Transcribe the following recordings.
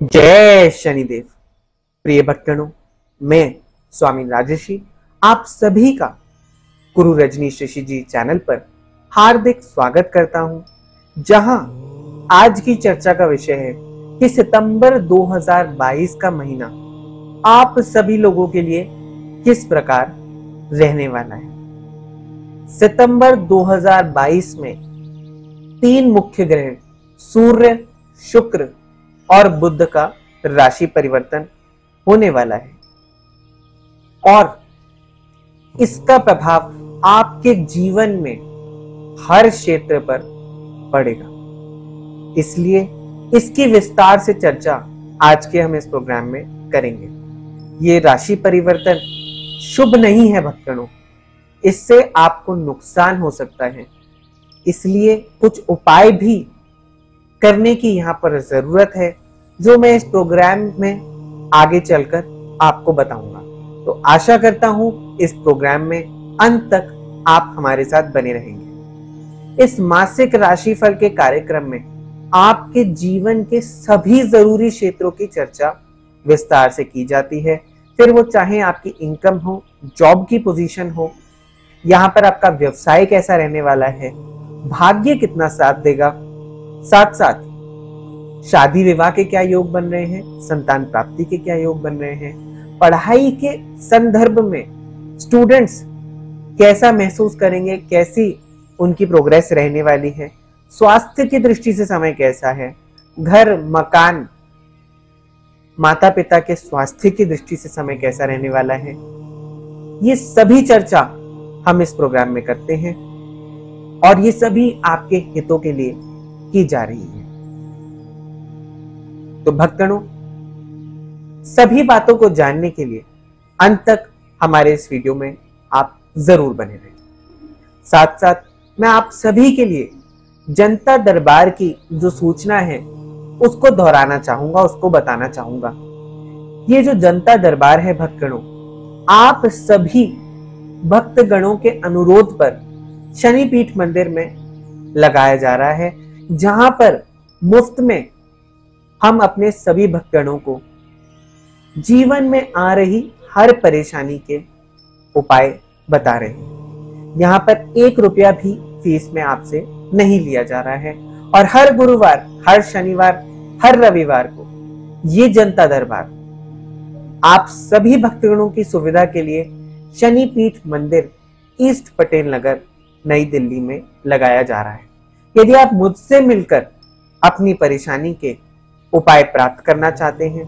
जय शनिदेव। प्रिय भक्तगणों, मैं स्वामी राजेशी आप सभी का गुरु रजनीश ऋषि जी चैनल पर हार्दिक स्वागत करता हूँ, जहाँ आज की चर्चा का विषय है कि सितंबर 2022 का महीना आप सभी लोगों के लिए किस प्रकार रहने वाला है। सितंबर 2022 में तीन मुख्य ग्रह, सूर्य, शुक्र और बुद्ध का राशि परिवर्तन होने वाला है। और इसका प्रभाव आपके जीवन में हर क्षेत्र पर पड़ेगा। इसलिए इसकी विस्तार से चर्चा आज के हम इस प्रोग्राम में करेंगे। ये राशि परिवर्तन शुभ नहीं है भक्तों इससे आपको नुकसान हो सकता है। इसलिए कुछ उपाय भी करने की यहाँ पर ज़रूरत है, जो मैं इस प्रोग्राम में आगे चलकर आपको बताऊँगा। तो आशा करता हूँ इस प्रोग्राम में अंत तक आप हमारे साथ बने रहेंगे। इस मासिक राशिफल के कार्यक्रम में आपके जीवन के सभी ज़रूरी क्षेत्रों की चर्चा विस्तार से की जाती है। फिर वो चाहे आपकी इनकम हो जॉब की पोजीशन हो, यहाँ पर आपका व्यवसाय कैसा रहने वाला है, भाग्य कितना साथ देगा साथ साथ शादी विवाह के क्या योग बन रहे हैं? संतान प्राप्ति के क्या योग बन रहे हैं? पढ़ाई के संदर्भ में स्टूडेंट्स कैसा महसूस करेंगे? कैसी उनकी प्रोग्रेस रहने वाली है? स्वास्थ्य की दृष्टि से समय कैसा है? घर, मकान माता पिता के स्वास्थ्य की दृष्टि से समय कैसा रहने वाला है? ये सभी चर्चा हम इस प्रोग्राम में करते हैं। और ये सभी आपके हितों के लिए की जा रही है। तो भक्तों सभी बातों को जानने के लिए अंत तक हमारे इस वीडियो में आप ज़रूर बने रहें। साथ साथ मैं आप सभी के लिए जनता दरबार की जो सूचना है, उसको दोहराना चाहूँगा, उसको बताना चाहूँगा। ये जो जनता दरबार है भक्तगणों, आप सभी भक्तगणों के अनुरोध पर शनिपीठ मंदिर में लगाया जा रहा है। जहाँ पर मुफ़्त में हम अपने सभी भक्तगणों को जीवन में आ रही हर परेशानी के उपाय बता रहे हैं। यहाँ पर एक रुपया भी फ़ीस में आपसे नहीं लिया जा रहा है और हर गुरुवार, हर शनिवार, हर रविवार को ये जनता दरबार, आप सभी भक्तगणों की सुविधा के लिए शनि पीठ मंदिर, ईस्ट पटेल नगर, नई दिल्ली में लगाया जा रहा है। यदि आप मुझसे मिलकर अपनी परेशानी के उपाय प्राप्त करना चाहते हैं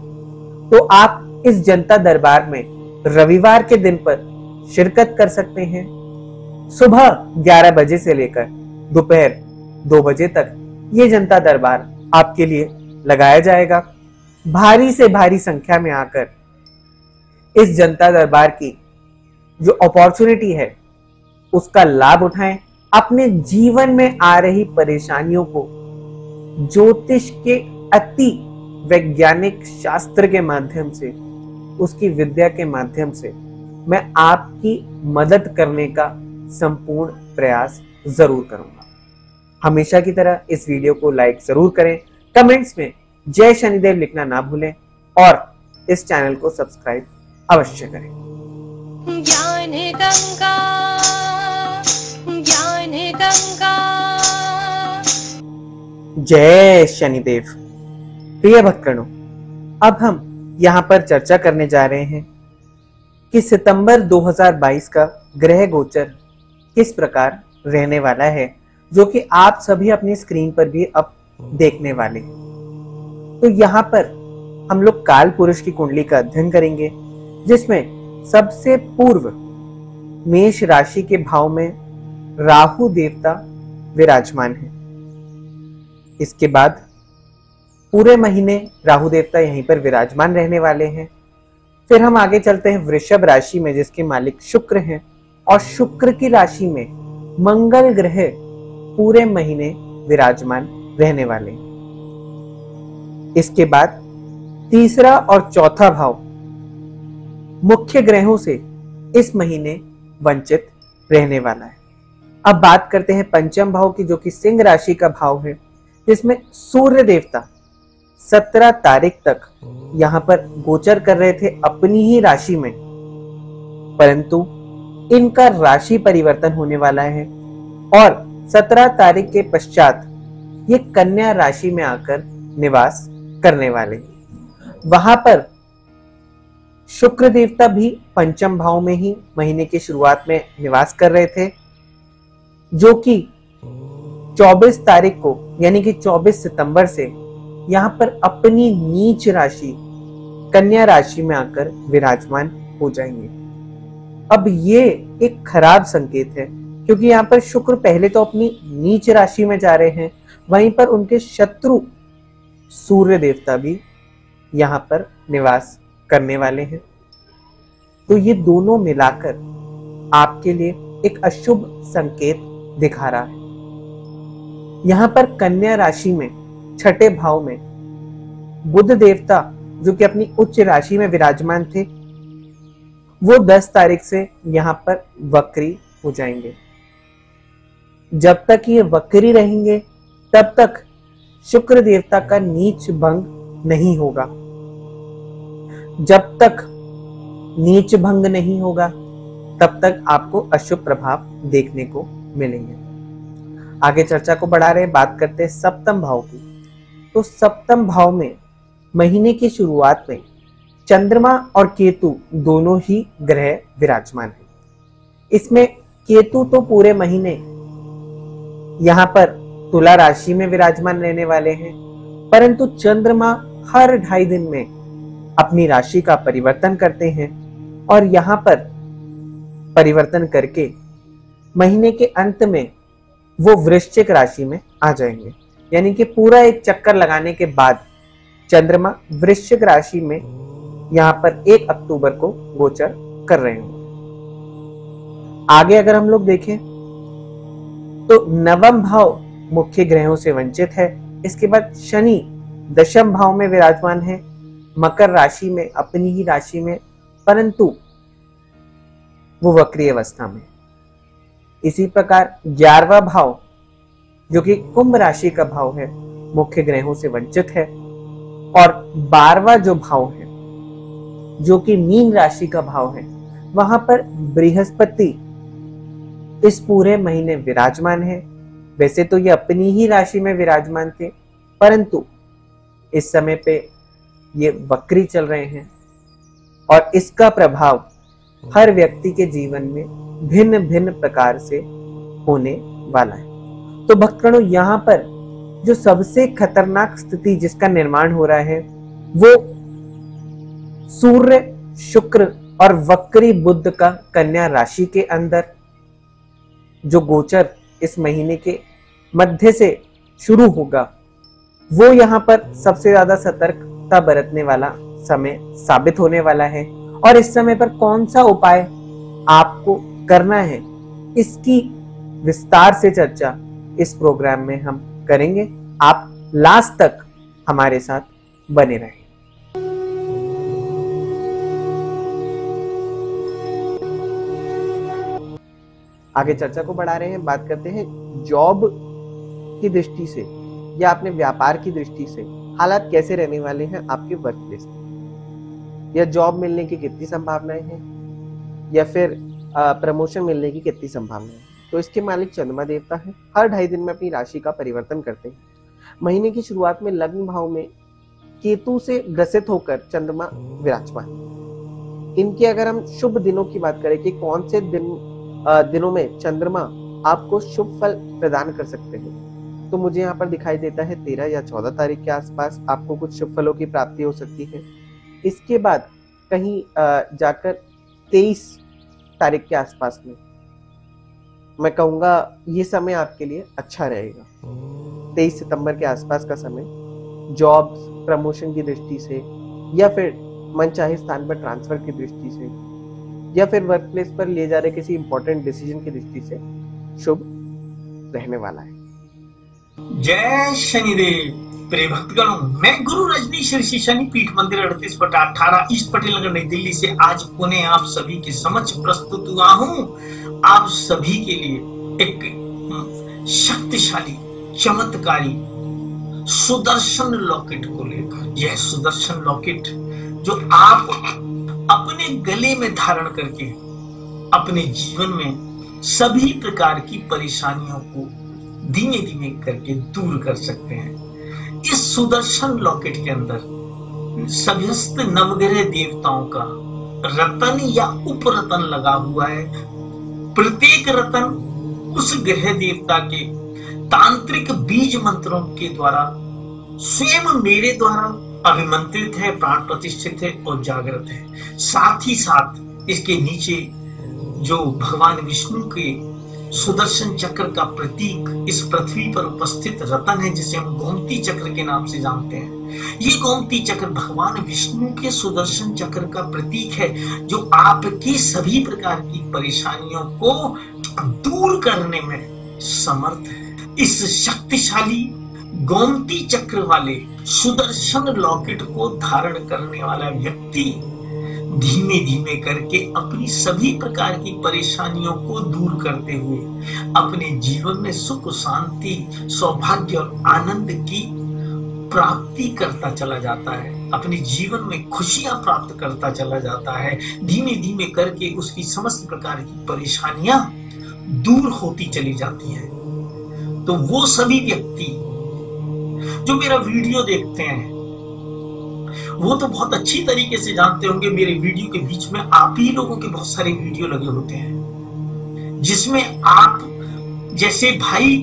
तो आप इस जनता दरबार में रविवार के दिन पर शिरकत कर सकते हैं। सुबह 11 बजे से लेकर दोपहर 2 बजे तक ये जनता दरबार आपके लिए लगाया जाएगा। भारी से भारी संख्या में आकर इस जनता दरबार की जो अपॉर्चुनिटी है, उसका लाभ उठाएँ। अपने जीवन में आ रही परेशानियों को ज्योतिष के अति वैज्ञानिक शास्त्र के माध्यम से, उसकी विद्या के माध्यम से मैं आपकी मदद करने का संपूर्ण प्रयास ज़रूर करूँगा। हमेशा की तरह इस वीडियो को लाइक ज़रूर करें, कमेंट्स में जय शनिदेव लिखना ना भूलें और इस चैनल को सब्सक्राइब अवश्य करें। ज्ञान गंगा गंगा। जय शनिदेव। प्रिय भक्तों अब हम यहाँ पर चर्चा करने जा रहे हैं कि सितंबर 2022 का ग्रह गोचर किस प्रकार रहने वाला है, जो कि आप सभी अपनी स्क्रीन पर भी अब देखने वाले तो यहाँ पर हम लोग काल पुरुष की कुंडली का अध्ययन करेंगे, जिसमें सबसे पूर्व मेष राशि के भाव में राहु देवता विराजमान है। इसके बाद पूरे महीने राहु देवता यहीं पर विराजमान रहने वाले हैं। फिर हम आगे चलते हैं वृषभ राशि में, जिसके मालिक शुक्र हैं और शुक्र की राशि में मंगल ग्रह पूरे महीने विराजमान रहने वाले हैं। इसके बाद तीसरा और चौथा भाव मुख्य ग्रहों से इस महीने वंचित रहने वाला है। अब बात करते हैं पंचम भाव की, जो कि सिंह राशि का भाव है, जिसमें सूर्य देवता सत्रह तारीख तक यहाँ पर गोचर कर रहे थे अपनी ही राशि में। परंतु इनका राशि परिवर्तन होने वाला है और सत्रह तारीख के पश्चात ये कन्या राशि में आकर निवास करने वाले वहाँ पर शुक्र देवता भी पंचम भाव में ही महीने की शुरुआत में निवास कर रहे थे। जो कि 24 तारीख को, यानी कि 24 सितंबर से यहाँ पर अपनी नीच राशि, कन्या राशि में आकर विराजमान हो जाएँगे। अब ये एक खराब संकेत है, क्योंकि यहाँ पर शुक्र पहले तो अपनी नीच राशि में जा रहे हैं, वहीं पर उनके शत्रु सूर्य देवता भी यहाँ पर निवास करने वाले हैं। तो ये दोनों मिलाकर आपके लिए एक अशुभ संकेत दिखा रहा है। यहाँ पर कन्या राशि में, छठे भाव में, बुद्ध देवता, जो कि अपनी उच्च राशि में विराजमान थे, वो 10 तारीख से यहाँ पर वक्री हो जाएँगे। जब तक ये वक्री रहेंगे, तब तक शुक्र देवता का नीच भंग नहीं होगा। जब तक नीच भंग नहीं होगा, तब तक आपको अशुभ प्रभाव देखने को मिलेंगे। आगे चर्चा को बढ़ा रहे, बात करते हैं सप्तम भाव की। तो सप्तम भाव में महीने की शुरुआत में चंद्रमा और केतु दोनों ही ग्रह विराजमान है। इसमें केतु तो पूरे महीने यहाँ पर तुला राशि में विराजमान रहने वाले हैं, परंतु चंद्रमा हर ढाई दिन में अपनी राशि का परिवर्तन करते हैं और यहाँ पर परिवर्तन करके महीने के अंत में वो वृश्चिक राशि में आ जाएँगे। यानी कि पूरा एक चक्कर लगाने के बाद चंद्रमा वृश्चिक राशि में यहाँ पर एक अक्टूबर को गोचर कर रहे हैं आगे अगर हम लोग देखें तो नवम भाव मुख्य ग्रहों से वंचित है। इसके बाद शनि दशम भाव में विराजमान है। मकर राशि में, अपनी ही राशि में, परंतु वो वक्री अवस्था में। इसी प्रकार ग्यारहवा भाव, जो कि कुंभ राशि का भाव है, मुख्य ग्रहों से वंचित है। और बारवा जो भाव है, जो कि मीन राशि का भाव है, वहाँ पर बृहस्पति इस पूरे महीने विराजमान है। वैसे तो ये अपनी ही राशि में विराजमान थे, परंतु इस समय पे ये वक्री चल रहे हैं। और इसका प्रभाव हर व्यक्ति के जीवन में भिन्न भिन्न प्रकार से होने वाला है। तो भक्तगणों, यहाँ पर जो सबसे खतरनाक स्थिति जिसका निर्माण हो रहा है, वो सूर्य, शुक्र और वक्री बुद्ध का कन्या राशि के अंदर जो गोचर इस महीने के मध्य से शुरू होगा, वो यहाँ पर सबसे ज़्यादा सतर्कता बरतने वाला समय साबित होने वाला है। और इस समय पर कौन सा उपाय आपको करना है, इसकी विस्तार से चर्चा इस प्रोग्राम में हम करेंगे। आप लास्ट तक हमारे साथ बने रहें। आगे चर्चा को बढ़ा रहे हैं, बात करते हैं जॉब की दृष्टि से या अपने व्यापार की दृष्टि से। हालात कैसे रहने वाले हैं आपके वर्क प्लेस में या जॉब मिलने की कितनी संभावनाएँ हैं? या फिर प्रमोशन मिलने की कितनी संभावना है? तो इसके मालिक चंद्रमा देवता है। हर ढाई दिन में अपनी राशि का परिवर्तन करते हैं। महीने की शुरुआत में लग्न भाव में केतु से ग्रसित होकर चंद्रमा विराजमान इनके अगर हम शुभ दिनों की बात करें कि कौन से दिन दिनों में चंद्रमा आपको शुभ फल प्रदान कर सकते हैं तो मुझे यहाँ पर दिखाई देता है तेरह या चौदह तारीख के आसपास आपको कुछ शुभ फलों की प्राप्ति हो सकती है। इसके बाद कहीं जाकर तेईस तारीख के आसपास में, मैं कहूँगा ये समय आपके लिए अच्छा रहेगा। तेईस सितंबर के आसपास का समय जॉब प्रमोशन की दृष्टि से, या फिर मनचाहे स्थान पर ट्रांसफ़र की दृष्टि से, या फिर वर्क प्लेस पर लिए जा रहे किसी इंपॉर्टेंट डिसीज़न की दृष्टि से, शुभ रहने वाला है। जय शनिदेव। प्रिय भक्तगणों, मैं गुरु रजनीश शनि पीठ मंदिर अड़तीस बटा अठारह ईस्ट पटेल नगर नई दिल्ली से आज पुणे आप सभी के समक्ष प्रस्तुत हुआ हूँ। आप सभी के लिए एक शक्तिशाली, चमत्कारी सुदर्शन लॉकेट को लेकर, यह सुदर्शन लॉकेट जो आप अपने गले में धारण करके, अपने जीवन में सभी प्रकार की परेशानियों को धीमे धीमे करके दूर कर सकते हैं। इस सुदर्शन लॉकेट के अंदर सभ्यस्त नवग्रह देवताओं का रतन या उपरतन लगा हुआ है। प्रत्येक रतन उस ग्रह देवता के तांत्रिक बीज मंत्रों के द्वारा, स्वयं मेरे द्वारा अभिमंत्रित है, प्राण प्रतिष्ठित है और जागृत है। साथ ही साथ इसके नीचे जो भगवान विष्णु के सुदर्शन चक्र का प्रतीक इस पृथ्वी पर उपस्थित रतन है, जिसे हम गोमती चक्र के नाम से जानते हैं। ये गोमती चक्र भगवान विष्णु के सुदर्शन चक्र का प्रतीक है, जो आपकी सभी प्रकार की परेशानियों को दूर करने में समर्थ है। इस शक्तिशाली गोमती चक्र वाले सुदर्शन लॉकेट को धारण करने वाला व्यक्ति धीमे धीमे करके अपनी सभी प्रकार की परेशानियों को दूर करते हुए, अपने जीवन में सुख, शांति, सौभाग्य और आनंद की प्राप्ति करता चला जाता है। अपने जीवन में खुशियाँ प्राप्त करता चला जाता है। धीमे धीमे करके उसकी समस्त प्रकार की परेशानियाँ दूर होती चली जाती हैं। तो वो सभी व्यक्ति जो मेरा वीडियो देखते हैं वो तो बहुत अच्छी तरीके से जानते होंगे, मेरे वीडियो के बीच में आप ही लोगों के बहुत सारे वीडियो लगे होते हैं, जिसमें आप जैसे भाई,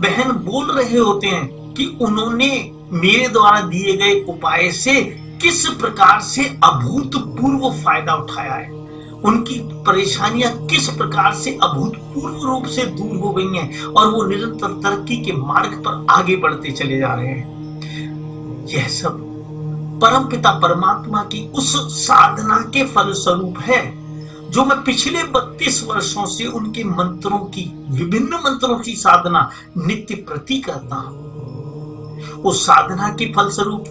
बहन बोल रहे होते हैं कि उन्होंने मेरे द्वारा दिए गए उपाय से किस प्रकार से अभूतपूर्व फ़ायदा उठाया है। उनकी परेशानियाँ किस प्रकार से अभूतपूर्व रूप से दूर हो गई हैं और वो निरंतर तरक्की के मार्ग पर आगे बढ़ते चले जा रहे हैं। यह सब परम पिता परमात्मा की उस साधना के फल स्वरूप है, जो मैं पिछले बत्तीस वर्षों से उनके मंत्रों की, विभिन्न मंत्रों की साधना नित्य प्रति करता हूँ। उस साधना के फल स्वरूप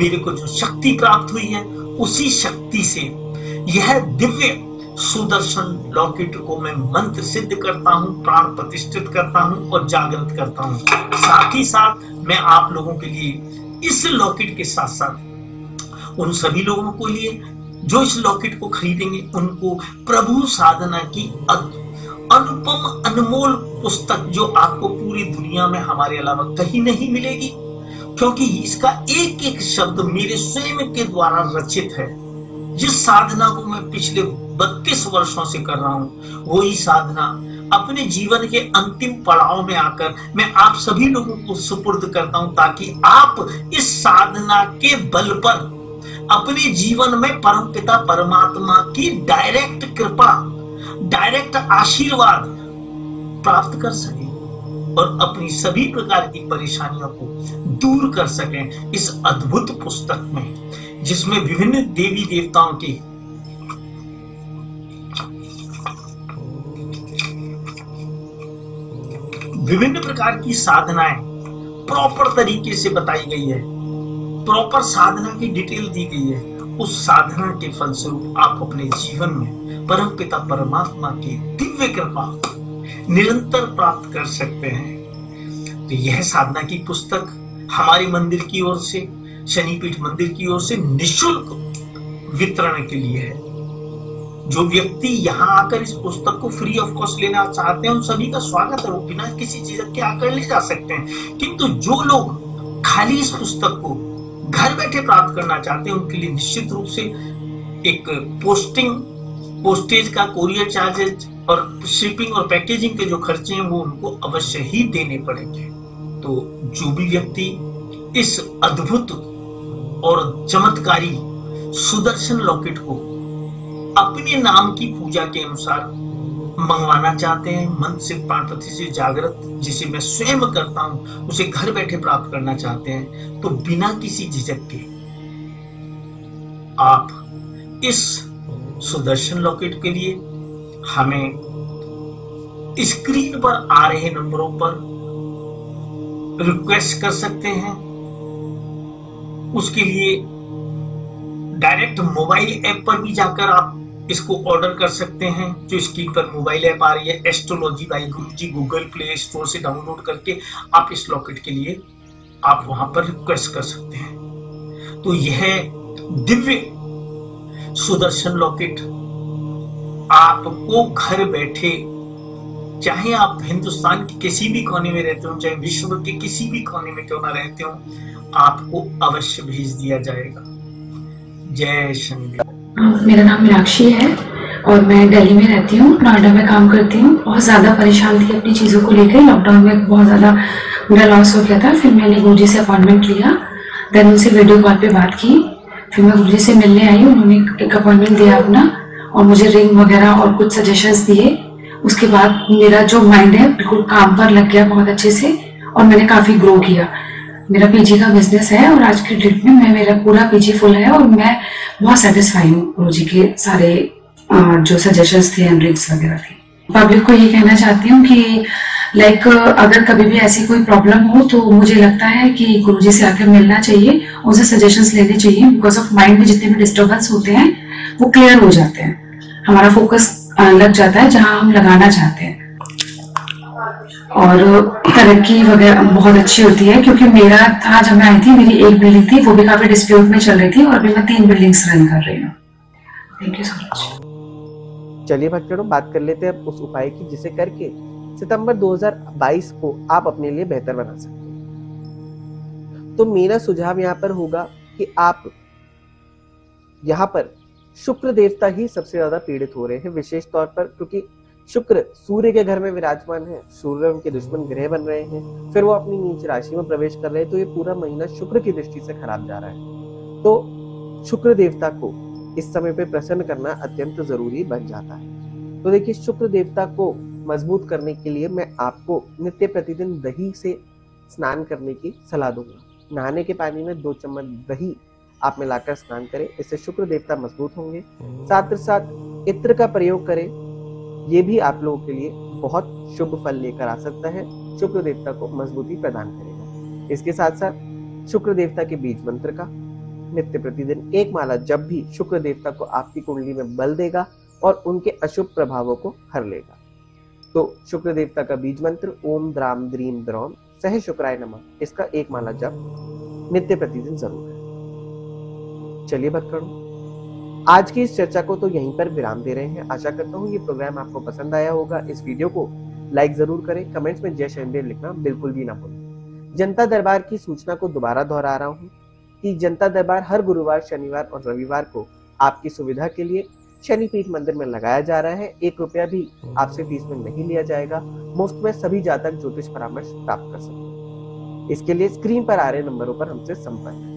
मेरे को जो शक्ति प्राप्त हुई है, उसी शक्ति से यह दिव्य सुदर्शन लॉकेट को मैं मंत्र सिद्ध करता हूँ, प्राण प्रतिष्ठित करता हूँ और जागृत करता हूँ। साथ ही साथ मैं आप लोगों के लिए इस लॉकेट के साथ साथ उन सभी लोगों को लिए, जो इस लॉकेट को खरीदेंगे, उनको प्रभु साधना की अनुपम अनमोल पुस्तक जो आपको पूरी दुनिया में हमारे अलावा कहीं नहीं मिलेगी, क्योंकि इसका एक एक शब्द मेरे स्वयं के द्वारा रचित है। जिस साधना को मैं पिछले बत्तीस वर्षों से कर रहा हूँ, वही साधना अपने जीवन के अंतिम पड़ाव में आकर मैं आप सभी लोगों को सुपुर्द करता हूँ, ताकि आप इस साधना के बल पर अपने जीवन में परम पिता परमात्मा की डायरेक्ट कृपा डायरेक्ट आशीर्वाद प्राप्त कर सके और अपनी सभी प्रकार की परेशानियों को दूर कर सके इस अद्भुत पुस्तक में, जिसमें विभिन्न देवी देवताओं के विभिन्न प्रकार की साधनाएँ प्रॉपर तरीके से बताई गई है। प्रॉपर साधना की डिटेल दी गई है। उस साधना के फलस्वरूप आप अपने जीवन में परम पिता परमात्मा की दिव्य कृपा निरंतर प्राप्त कर सकते हैं। तो यह साधना की पुस्तक हमारे मंदिर की ओर से, शनिपीठ मंदिर की ओर से निशुल्क वितरण के लिए है। जो व्यक्ति यहाँ आकर इस पुस्तक को फ्री ऑफ़ कॉस्ट लेना चाहते हैं, उन सभी का स्वागत है। वो बिना किसी चीज़ के आकर ले जा सकते हैं। किंतु जो लोग खाली इस पुस्तक को घर बैठे प्राप्त करना चाहते हैं, उनके लिए निश्चित रूप से एक पोस्टिंग पोस्टेज का कोरियर चार्जेज और शिपिंग और पैकेजिंग के जो खर्चे हैं, वो उनको अवश्य ही देने पड़ेंगे। तो जो भी व्यक्ति इस अद्भुत और चमत्कारी सुदर्शन लॉकेट को अपने नाम की पूजा के अनुसार मंगवाना चाहते हैं, मन से प्राण प्रति से जागृत, जिसे मैं स्वयं करता हूँ, उसे घर बैठे प्राप्त करना चाहते हैं तो बिना किसी झिझक के आप इस सुदर्शन लॉकेट के लिए हमें स्क्रीन पर आ रहे नंबरों पर रिक्वेस्ट कर सकते हैं। उसके लिए डायरेक्ट मोबाइल ऐप पर भी जाकर आप इसको ऑर्डर कर सकते हैं। जो स्क्रीन पर मोबाइल ऐप आ रही है astrology by Guru ji Google Play Store से डाउनलोड करके आप इस लॉकेट के लिए आप वहाँ पर रिक्वेस्ट कर सकते हैं। तो यह दिव्य सुदर्शन लॉकेट आपको घर बैठे, चाहे आप हिंदुस्तान के किसी भी कोने में रहते हो, चाहे विश्व के किसी भी कोने में क्यों ना रहते हो, आपको अवश्य भेज दिया जाएगा। जय शनिदेव मेरा नाम मीनाक्षी है और मैं दिल्ली में रहती हूँ नोएडा में काम करती हूँ। बहुत ज़्यादा परेशान थी अपनी चीज़ों को लेकर। लॉकडाउन में बहुत ज़्यादा मेरा लॉस हो गया था। फिर मैंने गुरु से अपॉइंटमेंट लिया। देन उनसे वीडियो कॉल पे बात की। फिर मैं गुरु से मिलने आई। उन्होंने एक अपॉइंटमेंट दिया अपना और मुझे रिंग वगैरह और कुछ सजेशंस दिए। उसके बाद मेरा जो माइंड है, बिल्कुल काम पर लग गया बहुत अच्छे से और मैंने काफ़ी ग्रो किया। मेरा पीजी का बिज़नेस है और आज के डेट में मैं मेरा पूरा पीजी फुल है और मैं बहुत सेटिस्फाई हूँ गुरु जी के सारे जो सजेशंस थे एंड रिंग्स वगैरह थे। पब्लिक को ये कहना चाहती हूँ कि लाइक अगर कभी भी ऐसी कोई प्रॉब्लम हो तो मुझे लगता है कि गुरु जी से आकर मिलना चाहिए, उनसे सजेशंस लेने चाहिए बिकॉज़ ऑफ़ माइंड में जितने भी डिस्टर्बेंस होते हैं, वो क्लियर हो जाते हैं। हमारा फोकस लग जाता है जहाँ हम लगाना चाहते हैं। और तरक्की वगैरह बहुत अच्छी होती है, क्योंकि मेरा था जब मैं आई थी, मेरी एक बिल्डिंग थी, वो भी काफ़ी डिस्प्यूट में चल रही थी और अभी मैं तीन बिल्डिंग्स रन कर रही हूँ। थैंक यू सो मच चलिए भक्तों बात कर लेते हैं उस उपाय की, जिसे करके सितंबर 2022 को आप अपने लिए बेहतर बना सकते हैं। तो मेरा सुझाव यहाँ पर होगा कि आप यहाँ पर शुक्र देवता ही सबसे ज़्यादा पीड़ित हो रहे हैं, विशेष तौर पर, क्योंकि शुक्र, सूर्य के घर में विराजमान है। सूर्य उनके दुश्मन ग्रह बन रहे हैं। फिर वो अपनी नीच राशि में प्रवेश कर रहे हैं तो ये पूरा महीना शुक्र की दृष्टि से खराब जा रहा है। तो शुक्र देवता को इस समय पे प्रसन्न करना अत्यंत ज़रूरी बन जाता है। तो देखिए, शुक्र देवता को मज़बूत करने के लिए मैं आपको नित्य प्रतिदिन दही से स्नान करने की सलाह दूँगा। नहाने के पानी में दो चम्मच दही आप मिलाकर स्नान करें, इससे शुक्र देवता मज़बूत होंगे। साथ साथ इत्र का प्रयोग करें ये भी आप लोगों के लिए बहुत शुभ फल लेकर आ सकता है। शुक्र देवता को मजबूती प्रदान करेगा। इसके साथ साथ शुक्र देवता के बीज मंत्र का नित्य प्रतिदिन एक माला जब भी शुक्र देवता को आपकी कुंडली में बल देगा और उनके अशुभ प्रभावों को हर लेगा। तो शुक्र देवता का बीज मंत्र, ओम द्राम द्रीम द्रोम, सह शुक्राय नमः, इसका एक माला जब नित्य प्रतिदिन ज़रूर है। चलिए करूँ। आज की इस चर्चा को तो यहीं पर विराम दे रहे हैं। आशा करता हूँ ये प्रोग्राम आपको पसंद आया होगा। इस वीडियो को लाइक ज़रूर करें। कमेंट्स में जय शनिदेव लिखना बिल्कुल भी ना भूलें। जनता दरबार की सूचना को दोबारा दोहरा रहा हूँ कि जनता दरबार हर गुरुवार, शनिवार और रविवार को आपकी सुविधा के लिए शनिपीठ मंदिर में लगाया जा रहा है। एक रुपया भी आपसे फ़ीस में नहीं लिया जाएगा। मुफ़्त में सभी जातक ज्योतिष परामर्श प्राप्त कर सकते हैं। इसके लिए स्क्रीन पर आ रहे नंबरों पर हमसे संपर्क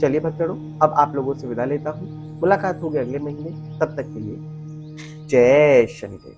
चलिए भक्तों अब आप लोगों से विदा लेता हूँ। मुलाकात होगी अगले महीने तब तक के लिए। जय शनिदेव।